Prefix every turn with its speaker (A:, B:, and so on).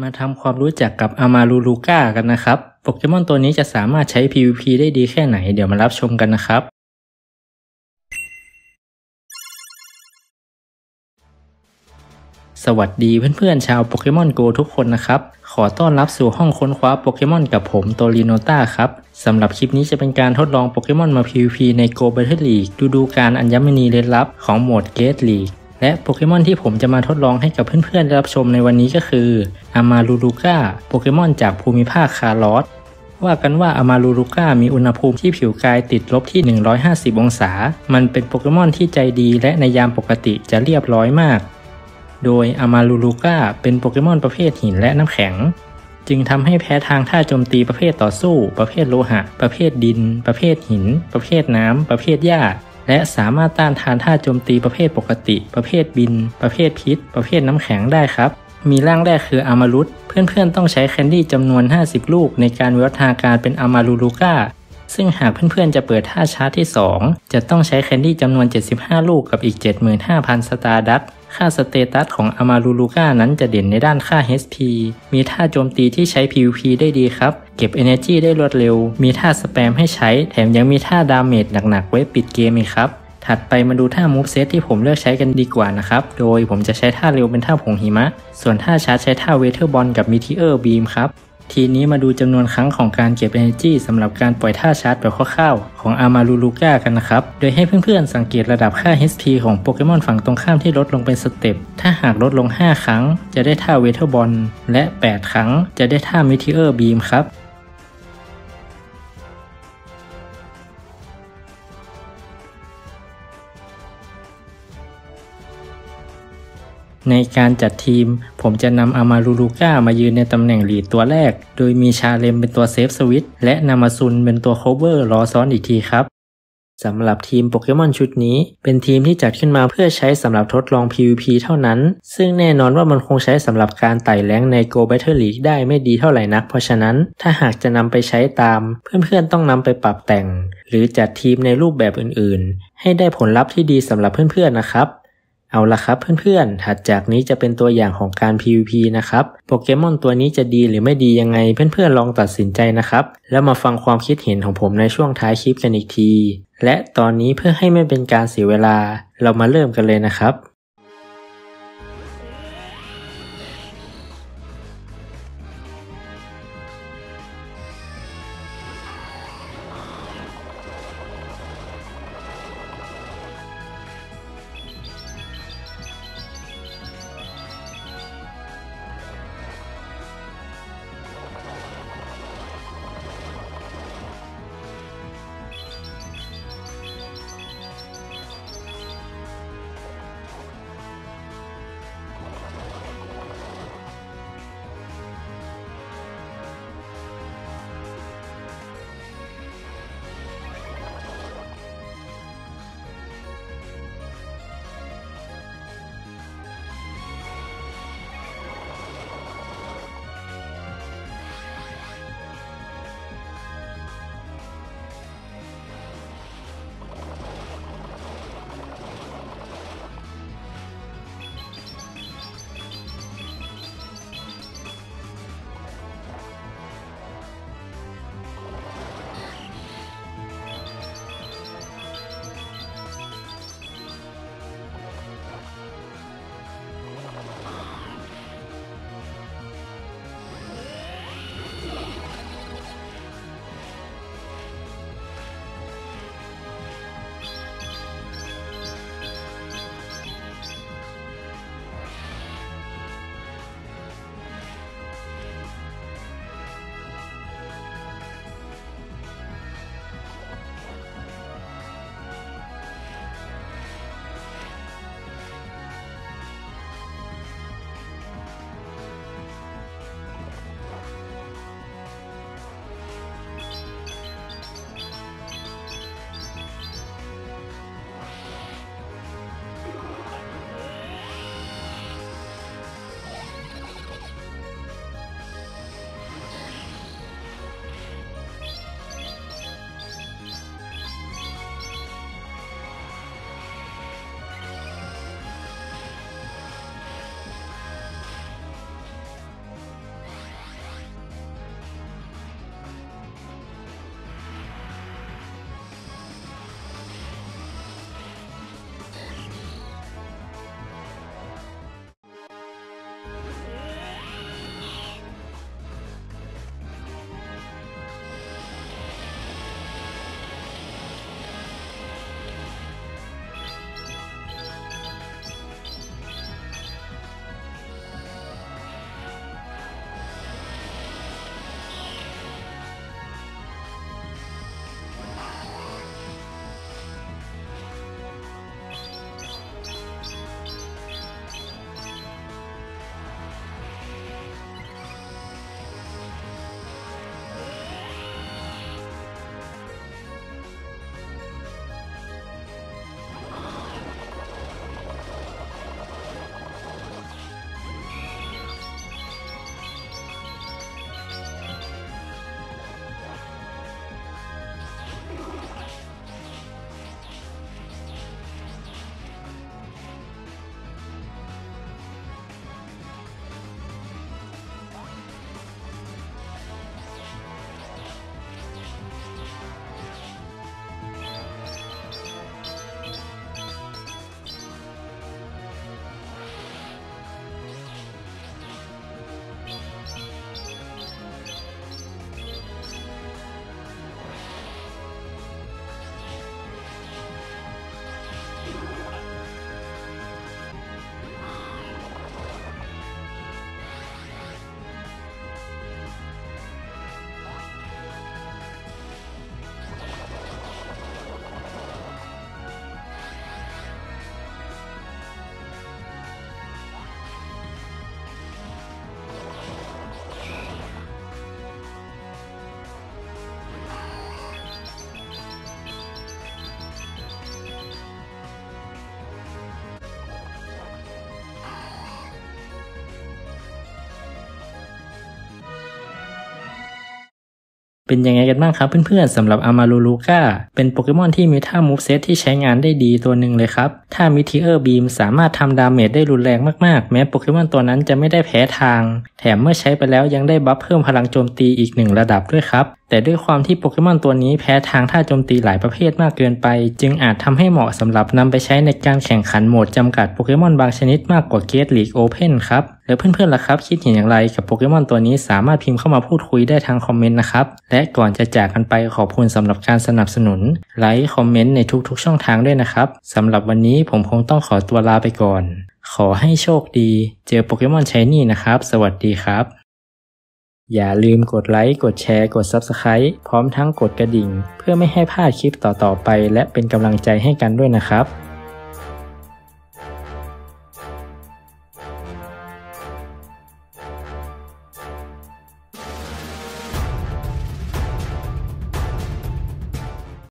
A: มาทำความรู้จักกับอามารูลูก้ากันนะครับ โปเกมอนตัวนี้จะสามารถใช้ PVP ได้ดีแค่ไหน เดี๋ยวมารับชมกันนะครับ สวัสดีเพื่อนๆชาวโปเกมอนโกทุกคนนะครับ ขอต้อนรับสู่ห้องค้นคว้าโปเกมอนกับผมโตริโนต้าครับ สำหรับคลิปนี้จะเป็นการทดลองโปเกมอนมา PVP ใน Go Battle League ดูดูการอัญมณีเลนลับของโหมด Gate League และโปเกมอนที่ผมจะมาทดลองให้กับเพื่อนๆได้รับชมในวันนี้ก็คืออามารูลูก้าโปเกมอนจากภูมิภาคคาร์ลอสว่ากันว่าอามารูลูก้ามีอุณหภูมิที่ผิวกายติดลบที่ 150 องศา มันเป็นโปเกมอนที่ใจดีและในยามปกติจะเรียบร้อยมาก โดยอามารูลูก้าเป็นโปเกมอนประเภทหินและน้ำแข็ง จึงทำให้แพ้ทางท่าโจมตีประเภทต่อสู้ ประเภทโลหะ ประเภทดิน ประเภทหิน ประเภทน้ำ ประเภทหญ้า และสามารถต้านทานท่าโจมตีประเภทปกติ ประเภทบิน ประเภทพิษ ประเภทน้ำแข็งได้ครับ มีร่างแรกคืออามารุสเพื่อนๆต้องใช้ candy จำนวน 50 ลูกในการวิวัฒนาการเป็นอามารูรูกา ซึ่งหากเพื่อนๆ จะเปิดท่าชาร์จที่ 2 จะต้องใช้ candy จำนวน 75 ลูกกับอีก 75,000 Stardust ค่า status ของอามารูรูกานั้นจะเด่นในด้านค่า HP มีท่าโจมตีที่ใช้ PVP ได้ดีครับ เก็บ Energy ได้รวดเร็ว มีท่าสแปมให้ใช้ แถมยังมีท่า damage หนักๆ ไว้ปิดเกมอีกครับ ถัดไปมาดูท่า moveset ที่ผมเลือกใช้กันดีกว่านะครับ โดยผมจะใช้ท่าเร็วเป็นท่าผงหิมะ ส่วนท่าชาร์จใช้ท่า Weather Ball กับ Meteor Beam ครับ ทีนี้มาดูจำนวนครั้งของการเก็บ Energy สำหรับการปล่อยท่าชาร์จแบบคร่าวๆ ของอามารูลูก้ากันนะครับ โดยให้เพื่อนๆ สังเกตระดับค่า HP ของโปเกมอนฝั่งตรงข้ามที่ลดลงเป็น step ถ้าหากลดลง 5 ครั้ง จะได้ท่า Weather Ballและ 8 ครั้ง จะได้ท่า Meteor Beam ครับ ในการจัดทีม ผมจะนำอามารูลูก้ามายืนในตำแหน่ง lead ตัวแรก โดยมีชาเลมเป็นตัว safe switch และนามาซุนเป็นตัว cover รอซ้อนอีกทีครับสำหรับทีมโปเกมอนชุดนี้ เป็นทีมที่จัดขึ้นมาเพื่อใช้สำหรับทดลอง PVP เท่านั้น ซึ่งแน่นอนว่ามันคงใช้สำหรับการไต่แรงใน Go Battle League ได้ไม่ดีเท่าไหร่นัก เพราะฉะนั้นถ้าหากจะนำไปใช้ตาม เพื่อนๆต้องนำไปปรับแต่ง หรือจัดทีมในรูปแบบอื่นๆ ให้ได้ผลลัพธ์ที่ดีสำหรับเพื่อนๆนะครับ เอาละครับเพื่อนๆ ถัดจากนี้จะเป็นตัวอย่างของการ PVP นะครับ โปเกมอนตัวนี้จะดีหรือไม่ดียังไงเพื่อนๆ ลองตัดสินใจนะครับ แล้วมาฟังความคิดเห็นของผมในช่วงท้ายคลิปกันอีกที และตอนนี้เพื่อให้ไม่เป็นการเสียเวลา เรามาเริ่มกันเลยนะครับ
B: เป็
A: นยังไงกันบ้างครับเพื่อนๆสำหรับอามารูลูก้าเป็นโปเกมอนที่มีท่า moveset ที่ใช้งานได้ดีตัวหนึ่งเลยครับท่า Meteor Beam สามารถทำ damage ได้รุนแรงมากๆ แม้โปเกมอนตัวนั้นจะไม่ได้แพ้ทาง แถมเมื่อใช้ไปแล้วยังได้ buff เพิ่มพลังโจมตีอีกหนึ่งระดับด้วยครับ แต่ด้วยความที่โปเกมอนตัวนี้แพ้ทางท่าโจมตีหลายประเภทมากเกินไป จึงอาจทำให้เหมาะสำหรับนำไปใช้ในการแข่งขันโหมดจำกัดโปเกมอนบางชนิดมากกว่า Great League Open ครับ แล้วเพื่อนๆล่ะครับ คิดเห็นอย่างไรกับโปเกมอนตัวนี้สามารถพิมพ์เข้ามาพูดคุยได้ทาง comment นะครับ และก่อนจะจากกันไปขอบคุณสำหรับการสนับสนุนไลค์คอมเมนต์ในทุกๆ ช่องทางด้วยนะครับสำหรับวันนี้ผมคงต้องขอตัวลาไปก่อน ขอให้โชคดี เจอโปเกมอนชนี่นะครับ สวัสดีครับ อย่าลืมกดไลค์ กดแชร์ กด Subscribe พร้อมทั้งกดกระดิ่ง เพื่อไม่ให้พลาดคลิปต่อๆไป และเป็นกำลังใจให้กันด้วยนะครับ